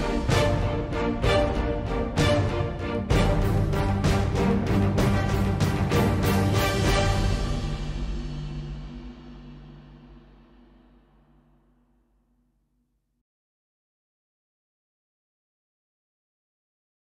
Música